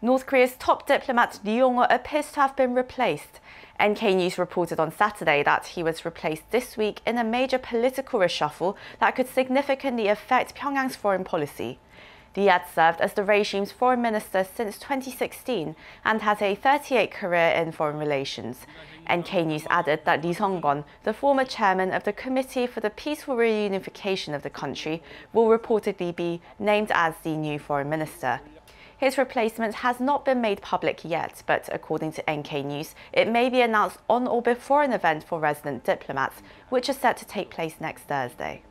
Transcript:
North Korea's top diplomat Ri Yong-ho appears to have been replaced. NK News reported on Saturday that he was replaced this week in a major political reshuffle that could significantly affect Pyongyang's foreign policy. Ri had served as the regime's foreign minister since 2016 and has a 38 career in foreign relations. NK News added that Ri Son-gwon, the former chairman of the Committee for the Peaceful Reunification of the country, will reportedly be named as the new foreign minister. His replacement has not been made public yet, but according to NK News, it may be announced on or before an event for resident diplomats, which is set to take place next Thursday.